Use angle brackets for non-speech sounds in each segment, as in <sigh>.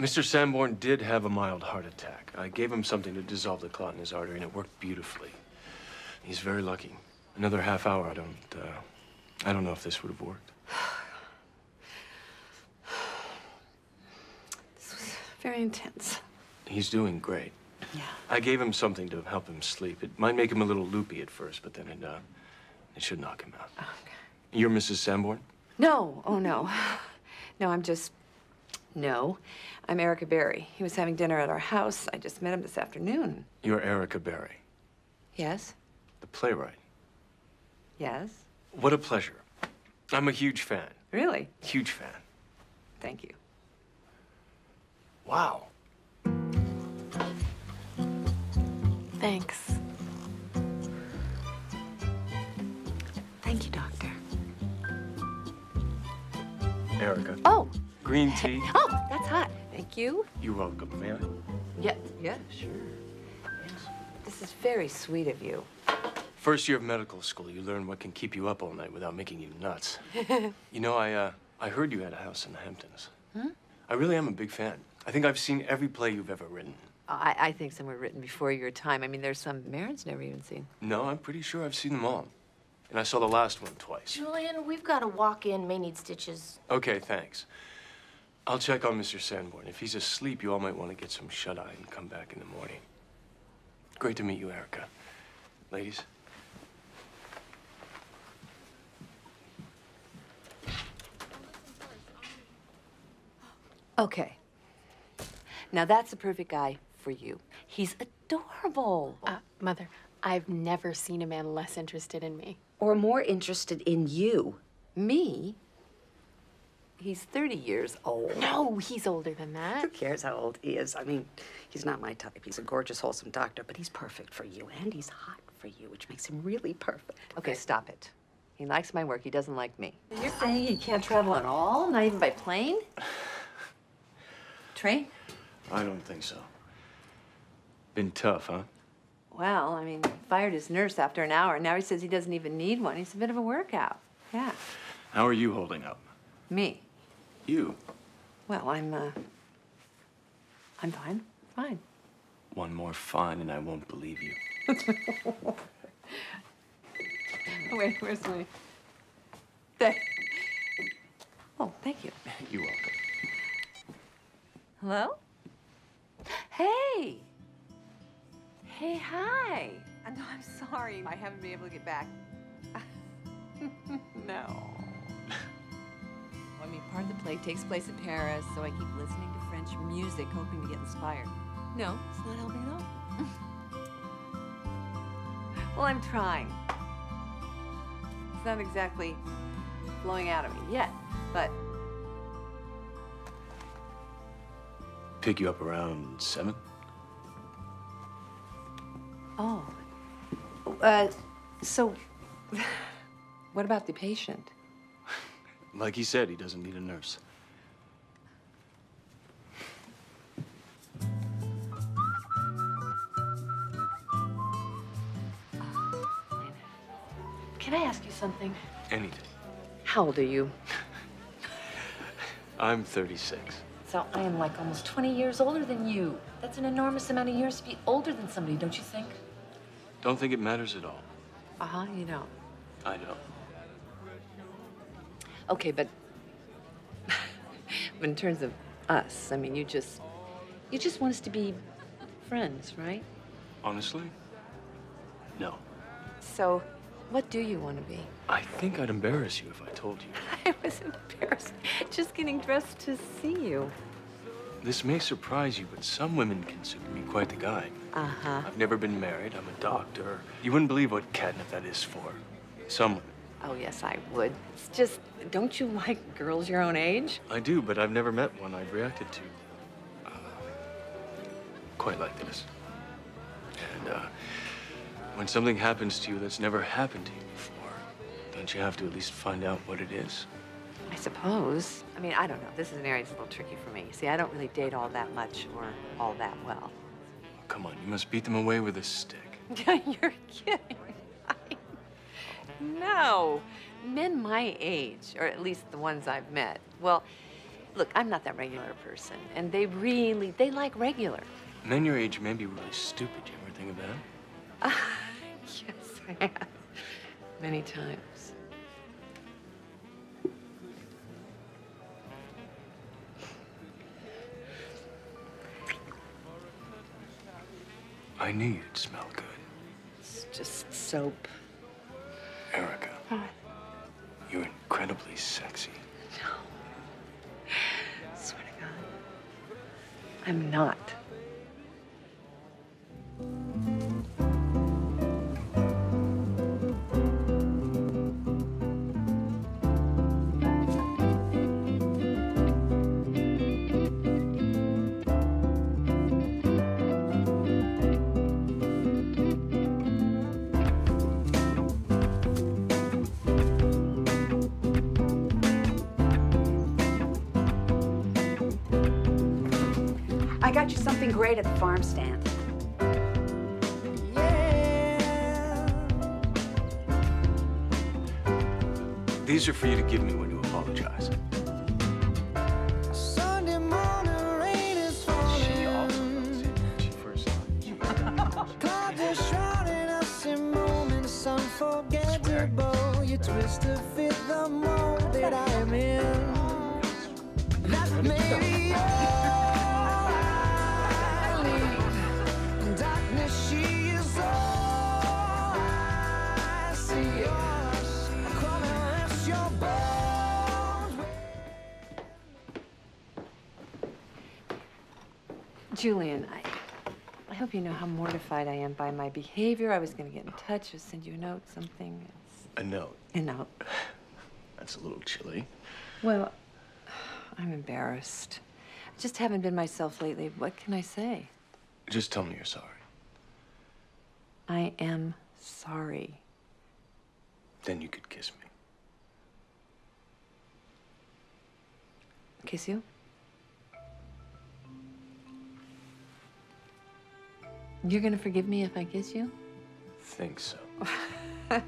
Mr. Sanborn did have a mild heart attack. I gave him something to dissolve the clot in his artery, and it worked beautifully. He's very lucky. Another half hour, I don't, uh, I don't know if this would have worked. This was very intense. He's doing great. Yeah. I gave him something to help him sleep. It might make him a little loopy at first, but then it, uh, it should knock him out. Okay. You're Mrs. Sanborn? No, oh no. <laughs> No, I'm just. No. I'm Erica Barry. He was having dinner at our house. I just met him this afternoon. You're Erica Barry, Yes? the playwright. Yes? What a pleasure. I'm a huge fan. Really? Huge fan. Thank you. Wow. Thanks. Thank you, Doctor. Erica. Oh! Green tea. <laughs> Oh, that's hot. Thank you. You're welcome, may I? Yeah, yeah, sure. Yes. This is very sweet of you. First year of medical school, you learn what can keep you up all night without making you nuts. <laughs> you know, I, uh, I heard you had a house in the Hamptons. Hmm? I really am a big fan. I think I've seen every play you've ever written. I, I think some were written before your time. I mean, there's some Marin's never even seen. No, I'm pretty sure I've seen them all. And I saw the last one twice. Julian, we've got a walk-in, may need stitches. Okay, thanks. I'll check on Mr. Sanborn. If he's asleep, you all might want to get some shut-eye and come back in the morning. Great to meet you, Erica. Ladies. Okay. Now that's the perfect guy for you. He's adorable. Uh, Mother, I've never seen a man less interested in me. Or more interested in you. Me? He's 30 years old. No, he's older than that. Who cares how old he is? I mean, he's not my type. He's a gorgeous, wholesome doctor, but he's perfect for you. And he's hot for you, which makes him really perfect. Okay, stop it. He likes my work. He doesn't like me. You're saying you can't travel at all? Not even by plane? <sighs> Train? I don't think so. Been tough, huh? Well, I mean, fired his nurse after an hour. And now he says he doesn't even need one. He's a bit of a workout. Yeah. How are you holding up? Me? You. Well, I'm, uh, I'm fine. Fine. One more fine and I won't believe you. <laughs> Wait, where's my... There. Oh, thank you. <laughs> You're welcome. Hello? Hey! Hey, hi! Uh, No, I'm sorry. I haven't been able to get back. <laughs> no. Well, I mean, part of the play takes place in Paris, so I keep listening to French music, hoping to get inspired. No, it's not helping at all. <laughs> well, I'm trying. It's not exactly flowing out of me yet, but Pick you up around seven? Oh. Uh, so, <sighs> what about the patient? Like he said, he doesn't need a nurse. Can I ask you something? Anything. How old are you? <laughs> I'm 36. So I am like almost 20 years older than you. That's an enormous amount of years to be older than somebody, don't you think? Don't think it matters at all. Uh huh, you know. I know. Okay, but, but <sighs> in terms of us, I mean, you just, you just want us to be friends, right? Honestly? No. So, what do you want to be? I think I'd embarrass you if I told you. <laughs> I was embarrassed just getting dressed to see you. This may surprise you, but some women consider me quite the guy. Uh huh. I've never been married. I'm a doctor. You wouldn't believe what catnip that is for. Some women. Oh, yes, I would. It's just, don't you like girls your own age? I do, but I've never met one I've reacted to. Uh, quite like this. And, uh, when something happens to you that's never happened to you before, don't you have to at least find out what it is? I suppose. I mean, I don't know. This is an area that's a little tricky for me. See, I don't really date all that much or all that well. Oh, come on, you must beat them away with a stick. <laughs> You're kidding. No. Men my age, or at least the ones I've met, well, look, I'm not that regular person, and they really, they like regular. Men your age may be really stupid. You ever think of that? <laughs> Yes, I have. Many times. I knew you'd smell good. It's just soap. Incredibly sexy. No, Swear to God. I'm not. I got you something great at the farm stand. These are for you to give me when you apologize. Sunday morning rain is She falling. also knows it when she first saw you. <laughs> <laughs> Clouds are shrouding us in moments unforgettable. You twist to fit the mold that I am in. Julian, I, I hope you know how mortified I am by my behavior. I was going to get in touch or send you a note, something. It's A note. a note. <sighs> That's a little chilly. Well, <sighs> I'm embarrassed. I just haven't been myself lately. What can I say? Just tell me you're sorry. I am sorry. Then you could kiss me. Kiss you? You're gonna forgive me if I kiss you? Think so. <laughs>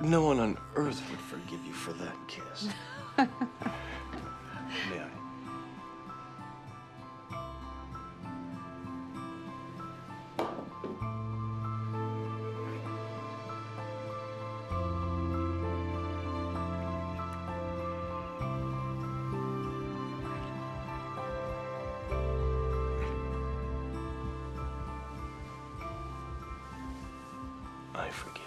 no one on earth would forgive you for that kiss. <laughs> I forgive